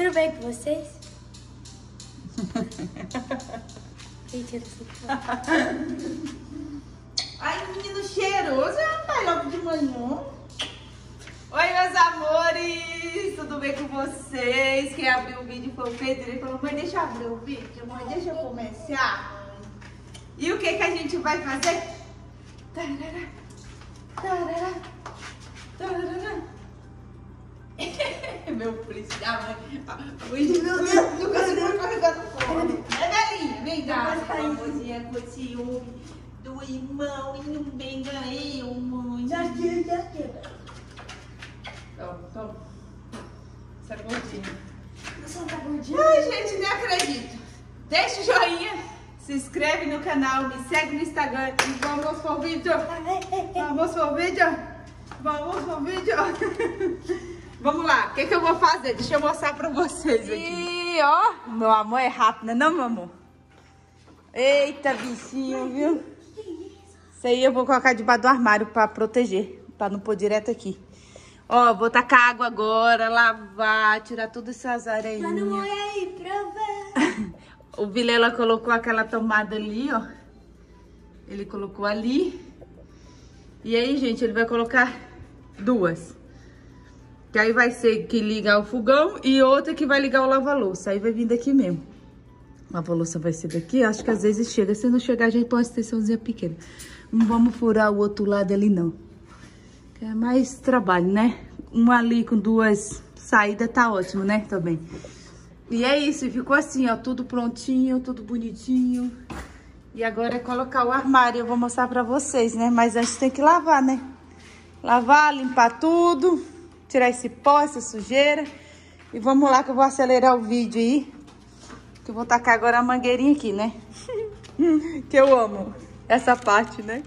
Tudo bem com vocês? Gente, eu não Ai, menino cheiroso, rapaz, logo de manhã. Oi, meus amores, tudo bem com vocês? Quem abriu o vídeo foi o Pedro. Ele falou, mãe, deixa eu abrir o vídeo, mãe, deixa eu começar. E o que que a gente vai fazer? Tarará, tarará. Príncipe, a mãe. Meu Deus, não consigo carregar no fone. É, Belinha, vem cá. Famosinha com ciúme do irmão e não vem eu, mãe. Já tira, já tira. Toma, toma. Essa gordinha. Você não tá gordinho? Ai, gente, nem acredito. Deixa o joinha, se inscreve no canal, me segue no Instagram e vamos pro vídeo. Vamos pro vídeo. Vamos pro vídeo. Vamos lá, o que, que eu vou fazer? Deixa eu mostrar pra vocês aqui. E ó, meu amor é rápido, né não, meu amor? Eita, bichinho, viu? Isso aí eu vou colocar debaixo do armário pra proteger, pra não pôr direto aqui. Ó, vou tacar água agora, lavar, tirar todas essas areinhas. Mas não olha aí pra ver. O Vilela colocou aquela tomada ali, ó. Ele colocou ali. E aí, gente, ele vai colocar duas. Que aí vai ser que ligar o fogão e outra que vai ligar o lava-louça. Aí vai vir daqui mesmo. Lava-louça vai ser daqui. Acho que às vezes chega. Se não chegar, a gente põe uma extensãozinha pequena. Não vamos furar o outro lado ali, não. É mais trabalho, né? Um ali com duas saídas tá ótimo, né? Também. E é isso. Ficou assim, ó. Tudo prontinho, tudo bonitinho. E agora é colocar o armário. Eu vou mostrar pra vocês, né? Mas antes tem que lavar, né? Lavar, limpar tudo tirar esse pó, essa sujeira. E vamos lá que eu vou acelerar o vídeo aí. Que eu vou tacar agora a mangueirinha aqui, né? que eu amo essa parte, né?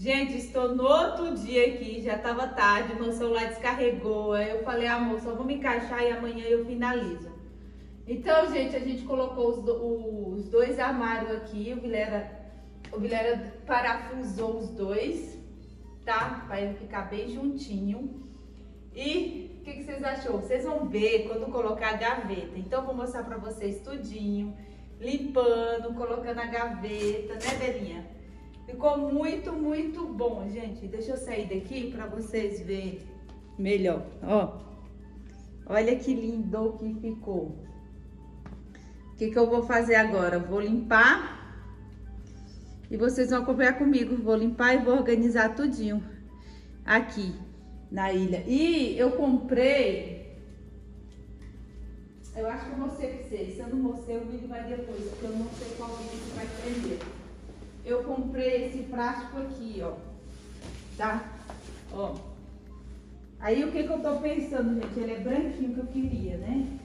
Gente, estou no outro dia aqui, já estava tarde, meu celular descarregou. Aí eu falei, amor, só vamos encaixar e amanhã eu finalizo. Então, gente, a gente colocou os, do, os dois armários aqui. O Vilera, o Vilera parafusou os dois, tá? Para ele ficar bem juntinho. E o que, que, vocês achou? Vocês vão ver quando colocar a gaveta. Então, vou mostrar para vocês tudinho, limpando, colocando a gaveta, né, Belinha? Ficou muito, muito bom, gente. Deixa eu sair daqui para vocês verem melhor. Ó, olha que lindo que ficou. O que, que eu vou fazer agora? vou limpar e vocês vão acompanhar comigo. Vou limpar e vou organizar tudinho aqui na ilha. E eu comprei... Eu acho que eu mostrei pra vocês. Se eu não mostrei, o vídeo vai depois, porque eu não sei qual vídeo vai prender eu comprei esse plástico aqui, ó. Tá? Ó. Aí o que que eu tô pensando, gente? Ele é branquinho que eu queria, né?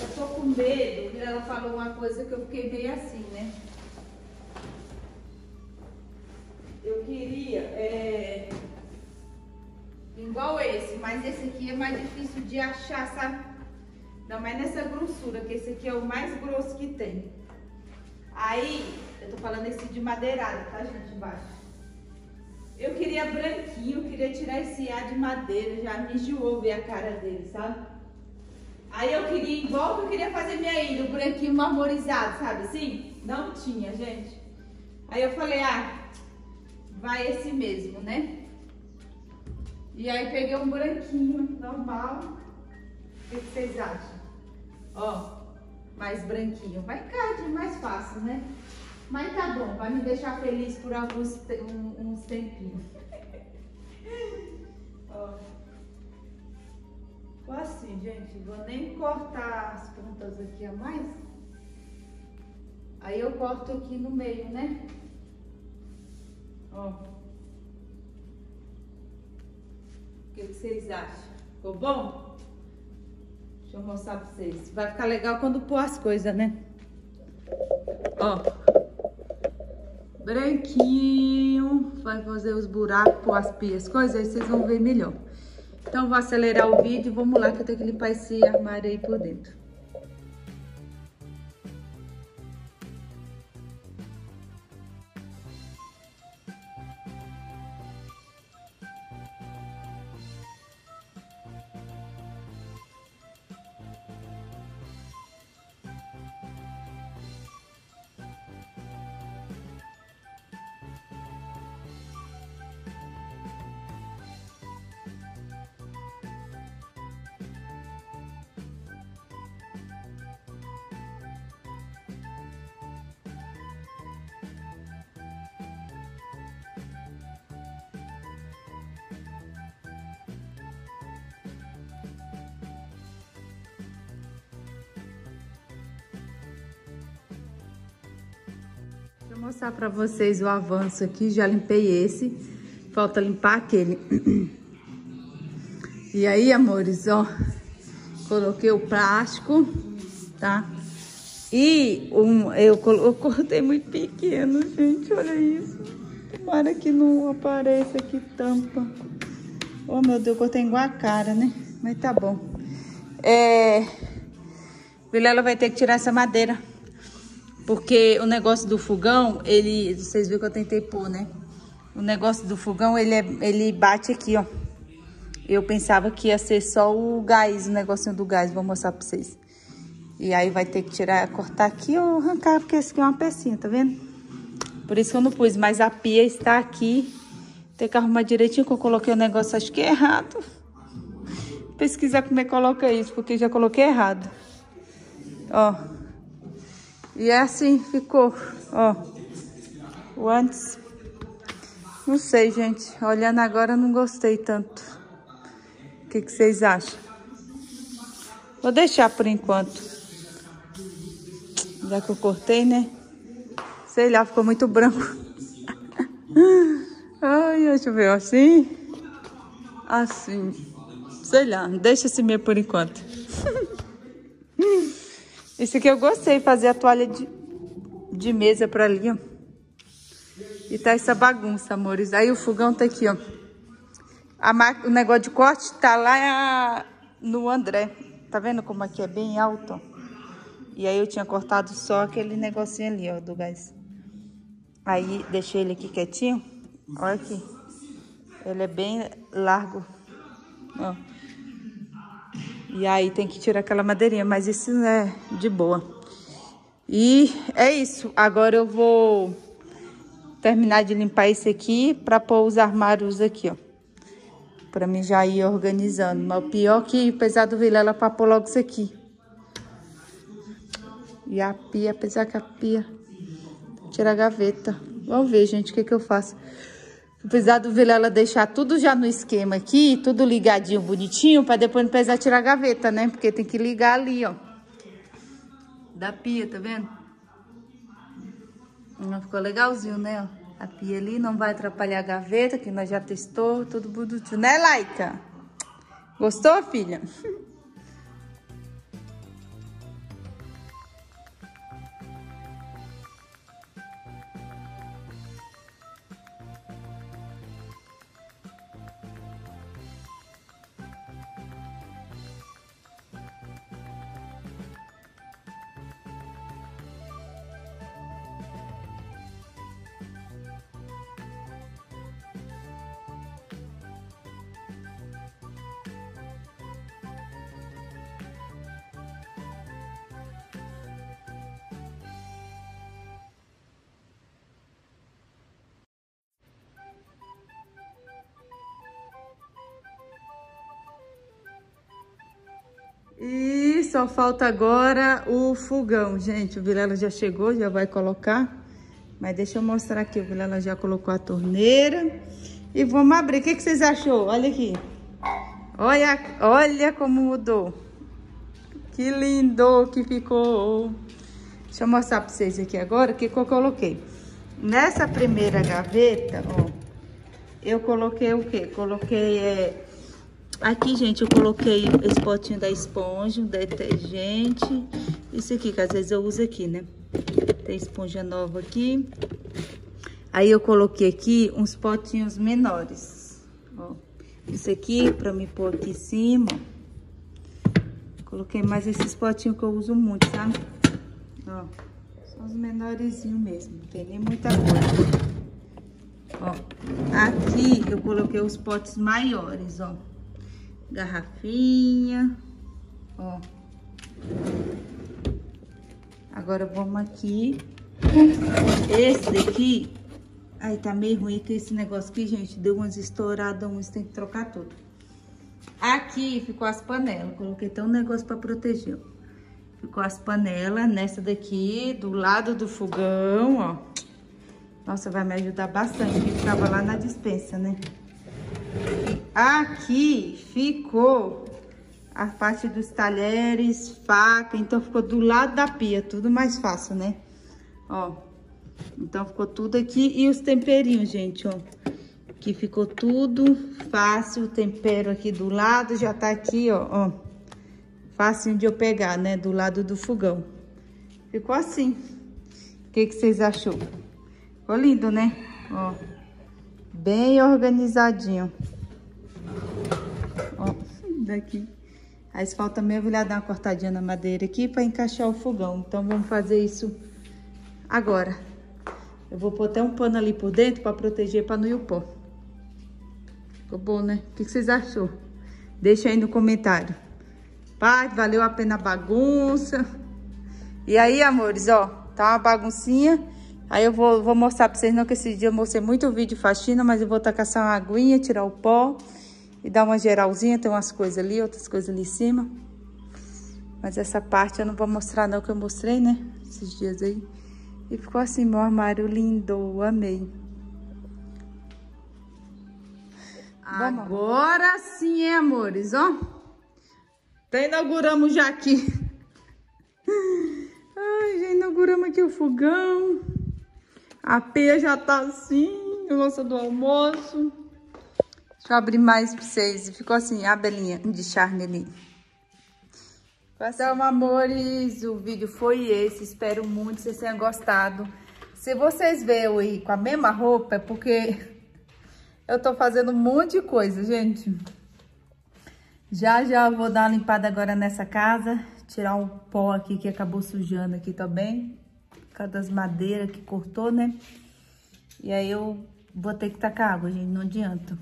Eu tô com medo, ela falou uma coisa que eu fiquei meio assim, né? Eu queria, é... Igual esse, mas esse aqui é mais difícil de achar, sabe? Não, mas nessa grossura, que esse aqui é o mais grosso que tem. Aí, eu tô falando esse de madeirada, tá, gente, embaixo. Eu queria branquinho, queria tirar esse ar de madeira, já me enjoou ver a cara dele, sabe? Aí eu queria, em volta, eu queria fazer minha ilha, o branquinho marmorizado, sabe assim? Não tinha, gente. Aí eu falei, ah, vai esse mesmo, né? E aí peguei um branquinho, normal. O que vocês acham? Ó, mais branquinho. Vai ficar mais fácil, né? Mas tá bom, vai me deixar feliz por alguns um, uns tempinhos. Ó. Tô assim, gente. Vou nem cortar as pontas aqui a mais. Aí eu corto aqui no meio, né? Ó. O que, que vocês acham? Ficou bom? Deixa eu mostrar pra vocês. Vai ficar legal quando pôr as coisas, né? Ó. Branquinho. Vai fazer os buracos, pôr as pias, coisas, aí vocês vão ver melhor. Então, vou acelerar o vídeo e vamos lá que eu tenho que limpar esse armário aí por dentro. Mostrar pra vocês o avanço aqui. Já limpei esse. Falta limpar aquele. E aí, amores, ó. Coloquei o plástico, tá? E um, eu, eu cortei muito pequeno, gente. Olha isso. Tomara que não apareça aqui tampa. Oh, meu Deus, eu cortei igual a cara, né? Mas tá bom. É... Vilela vai ter que tirar essa madeira. Porque o negócio do fogão, ele... Vocês viram que eu tentei pôr, né? O negócio do fogão, ele, é, ele bate aqui, ó. Eu pensava que ia ser só o gás, o negocinho do gás. Vou mostrar pra vocês. E aí vai ter que tirar, cortar aqui ou arrancar, porque esse aqui é uma pecinha, tá vendo? Por isso que eu não pus, mas a pia está aqui. Tem que arrumar direitinho, que eu coloquei o negócio, acho que é errado. Pesquisar como é que coloca isso, porque já coloquei errado. Ó. E é assim, ficou, ó. O antes. Não sei, gente. Olhando agora, não gostei tanto. O que, que vocês acham? Vou deixar por enquanto. Já que eu cortei, né? Sei lá, ficou muito branco. Ai, deixa eu ver, assim. Assim. Sei lá, deixa esse meu por enquanto. Esse aqui eu gostei, fazer a toalha de, de mesa pra ali, ó. E tá essa bagunça, amores. Aí o fogão tá aqui, ó. A o negócio de corte tá lá no André. Tá vendo como aqui é bem alto, ó? E aí eu tinha cortado só aquele negocinho ali, ó, do gás. Aí deixei ele aqui quietinho. Olha aqui. Ele é bem largo. Ó. E aí tem que tirar aquela madeirinha, mas isso é de boa. E é isso. Agora eu vou terminar de limpar esse aqui para pôr os armários aqui, ó. Pra mim já ir organizando. Mas o pior que, apesar do vilela, pra pôr logo isso aqui. E a pia, apesar que a pia... Tira a gaveta. Vamos ver, gente, o que que eu faço. Apesar do Vilela deixar tudo já no esquema aqui, tudo ligadinho, bonitinho, pra depois não precisar tirar a gaveta, né? Porque tem que ligar ali, ó. Da pia, tá vendo? Ficou legalzinho, né. A pia ali não vai atrapalhar a gaveta, que nós já testou, tudo bonitinho. Né, Laika? Gostou, filha? E só falta agora o fogão, gente. O Vilela já chegou, já vai colocar. Mas deixa eu mostrar aqui. O Vilela já colocou a torneira. E vamos abrir. O que, que vocês achou? Olha aqui. Olha, olha como mudou. Que lindo que ficou. Deixa eu mostrar pra vocês aqui agora o que, que eu coloquei. Nessa primeira gaveta, ó, eu coloquei o quê? Coloquei, é... Aqui, gente, eu coloquei esse potinho da esponja, um detergente. Isso aqui, que às vezes eu uso aqui, né? Tem esponja nova aqui. Aí eu coloquei aqui uns potinhos menores, ó. Isso aqui pra me pôr aqui em cima, Coloquei mais esses potinhos que eu uso muito, sabe? Ó, são os menorzinhos mesmo, não tem nem muita coisa. Ó, aqui eu coloquei os potes maiores, ó. Garrafinha, ó. Agora vamos aqui. Esse daqui, aí tá meio ruim que esse negócio aqui, gente, deu umas estouradas, uns tem que trocar tudo. Aqui ficou as panelas, coloquei até um negócio pra proteger. Ficou as panelas nessa daqui, do lado do fogão, ó. Nossa, vai me ajudar bastante, que ficava lá na dispensa, né? Aqui ficou a parte dos talheres, faca, então ficou do lado da pia, tudo mais fácil, né? Ó, então ficou tudo aqui e os temperinhos, gente, ó. Que ficou tudo fácil, o tempero aqui do lado já tá aqui, ó, ó. Fácil de eu pegar, né, do lado do fogão. Ficou assim. O que que vocês achou? Ficou lindo, né? Ó, bem organizadinho. Ó, daqui. Aí falta mesmo dar uma cortadinha na madeira aqui para encaixar o fogão. Então vamos fazer isso agora. Eu vou pôr até um pano ali por dentro para proteger para não ir o pó. Ficou bom, né? O que vocês achou? Deixa aí no comentário. Pai, valeu a pena a bagunça. E aí, amores, ó, tá uma baguncinha. Aí eu vou, vou mostrar pra vocês, não que esse dia eu mostrei muito vídeo faxina, mas eu vou tacar só uma aguinha, tirar o pó e dar uma geralzinha. Tem umas coisas ali, outras coisas ali em cima. Mas essa parte eu não vou mostrar não, que eu mostrei, né? Esses dias aí. E ficou assim, meu armário lindo, amei. Agora sim, hein, amores, ó. Até inauguramos já aqui. Ai, já inauguramos aqui o fogão. A pia já tá assim, louça do almoço. Deixa eu abrir mais pra vocês. Ficou assim, a belinha de charme ali. Então, amores, o vídeo foi esse. Espero muito que vocês tenham gostado. Se vocês veem eu ir com a mesma roupa, é porque eu tô fazendo um monte de coisa, gente. Já, já vou dar uma limpada agora nessa casa. Tirar o pó aqui que acabou sujando aqui também. Causa das madeiras que cortou, né? E aí eu vou ter que tacar água, gente. Não adianta.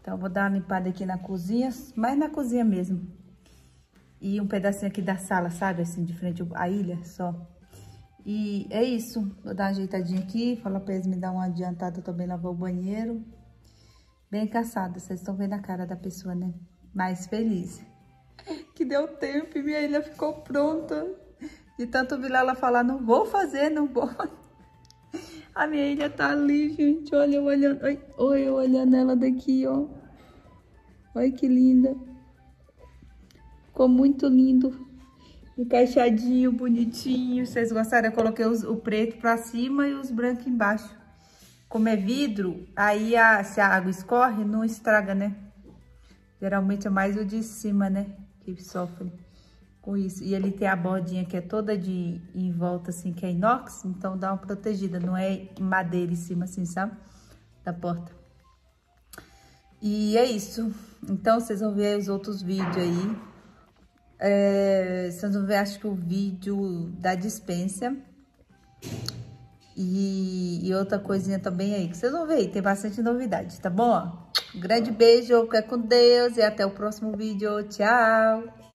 Então, eu vou dar uma limpada aqui na cozinha. Mais na cozinha mesmo. E um pedacinho aqui da sala, sabe? Assim, de frente à ilha, só. E é isso. Vou dar uma ajeitadinha aqui. Falar pra eles me dar uma adiantada também, lavar o banheiro. Bem caçada. Vocês estão vendo a cara da pessoa, né? Mais feliz. Que deu tempo e minha ilha ficou pronta. De tanto ouvir ela falar, não vou fazer, não vou A minha ilha tá ali, gente. Olha eu olhando. Olha eu olhando ela daqui, ó. Olha que linda. Ficou muito lindo. Encaixadinho, bonitinho. Vocês gostaram? Eu coloquei os, o preto pra cima e os brancos embaixo. Como é vidro, aí a, se a água escorre, não estraga, né? Geralmente é mais o de cima, né? Que sofre com isso. E ele tem a bordinha que é toda de em volta, assim, que é inox. Então dá uma protegida, não é madeira em cima, assim, sabe? Da porta. E é isso. Então, vocês vão ver os outros vídeos aí. É, vocês vão ver, acho que o vídeo da dispensa. E, e, outra coisinha também aí, que vocês vão ver aí, tem bastante novidade, tá bom? Grande beijo, fica com Deus e até o próximo vídeo. Tchau!